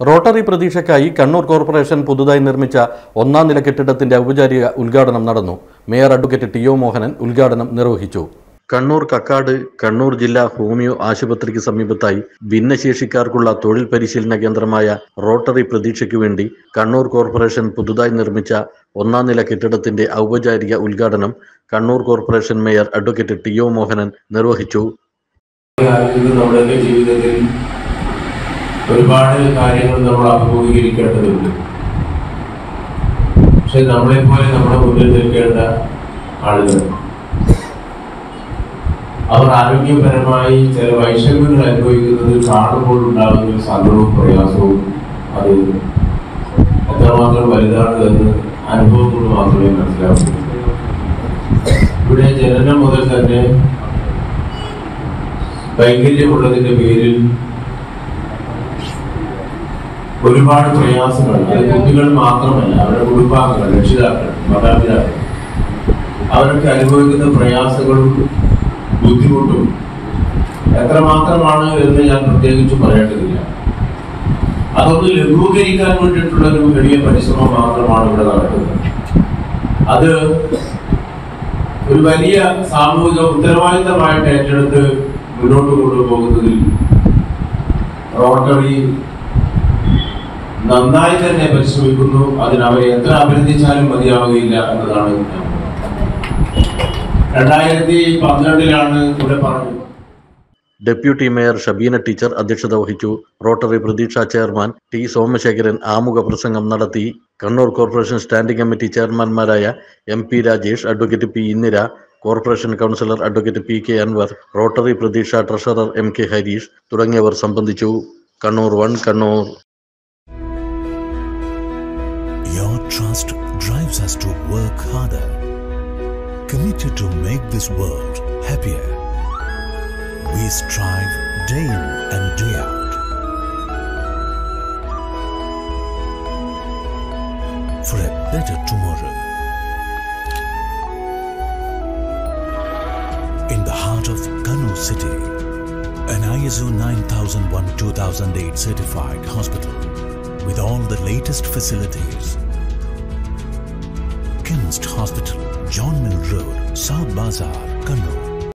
Rotary പ്രതീക്ഷയ്ക്കായി Kannur corporation പുതുതായി നിർമ്മിച്ച ഒന്നാം നില കെട്ടിടത്തിന്റെ ഔപചാരിക ഉദ്ഘാടനം നടന്നു. Mayor advocate T O Mohanan ഉദ്ഘാടനം നിർവഹിച്ചു. കണ്ണൂർ കക്കാട് കണ്ണൂർ ജില്ലാ ഹോമിയോ ആശുപത്രിക്ക് സമീപത്തായി ഭിന്നശേഷിക്കാർക്കുള്ള തൊഴിൽ പരിശീലന കേന്ദ്രമായ റോട്ടറി പ്രതീക്ഷയ്ക്ക് വേണ്ടി കണ്ണൂർ കോർപ്പറേഷൻ പുതുതായി നിർമ്മിച്ച ഒന്നാം നില കെട്ടിടത്തിന്റെ ഔപചാരിക ഉദ്ഘാടനം Kannur corporation mayor advocate T O Mohanan നിർവഹിച്ചു. ജീവിതത്തിൽ ഒരുപാട് കാര്യങ്ങൾ നമ്മൾ അഭിമുഖീകരിക്കേണ്ടതുണ്ട്. പക്ഷെ നമ്മളെ പോലെ നമ്മുടെ മുന്നിൽ നിൽക്കേണ്ട ആളുകൾ. അവർ ആരോഗ്യപരമായി ചില വൈഷമ്യങ്ങൾ അനുഭവിക്കുന്നത് കാണുമ്പോൾ ഉണ്ടാകുന്ന ഒരു സങ്കടവും പ്രയാസവും അത് എത്രമാത്രം വലുതാണ് എന്ന് അനുഭവം കൊണ്ട് മാത്രമേ മനസ്സിലാവൂ. ഇവിടെ ജനനം മുതൽ തന്നെ വൈകല്യമുള്ളതിന്റെ പേരിൽ ഒരുപാട് പ്രയാസങ്ങൾ. അത് കുട്ടികൾ മാത്രമല്ല അവരുടെ കുടുംബാംഗങ്ങൾ രക്ഷിതാക്കൾ മാതാപിതാക്കൾ. അവരൊക്കെ അനുഭവിക്കുന്ന പ്രയാസങ്ങളും ബുദ്ധിമുട്ടും എത്രമാത്രമാണ് എന്ന് ഞാൻ പ്രത്യേകിച്ച് പറയേണ്ടതില്ല. അതൊന്ന് ലഘൂകരിക്കാൻ വേണ്ടിയിട്ടുള്ള ഒരു വലിയ പരിശ്രമം മാത്രമാണ് ഇവിടെ നടക്കുന്നത്. അത് ഒരു വലിയ സാമൂഹിക ഉത്തരവാദിത്തമായിട്ട് ഏറ്റെടുത്ത് മുന്നോട്ട് കൊണ്ടുപോകുന്നതിൽ റോട്ടറി നന്നായി തന്നെ പരിശ്രമിക്കുന്നു. അതിന് അവരെ എത്ര അഭിനന്ദിച്ചാലും മതിയാവുകയില്ല എന്നതാണ് രണ്ടായിരത്തി പന്ത്രണ്ടിലാണ് ഇവിടെ പറഞ്ഞത്. ഡെപ്യൂട്ടി മേയർ ഷബീന ടീച്ചർ അധ്യക്ഷത വഹിച്ചു. റോട്ടറി പ്രതീക്ഷ ചെയർമാൻ ടി സോമശേഖരൻ ആമുഖ പ്രസംഗം നടത്തി. Kannur corporation standing committee ചെയർമാൻമാരായ M P Rajesh advocate P Indira corporation councillor advocate P K Anvar rotary Pratheeksha treasurer M K Harish തുടങ്ങിയവർ സംബന്ധിച്ചു. Kannur one Kannur Your trust drives us to work harder, committed to make this world happier. We strive day in and day out for a better tomorrow. In the heart of Kannur city, an ISO 9001-2008 certified hospital with all the latest facilities. Chemist Hospital, John Mill Road, South Bazaar, Kannur.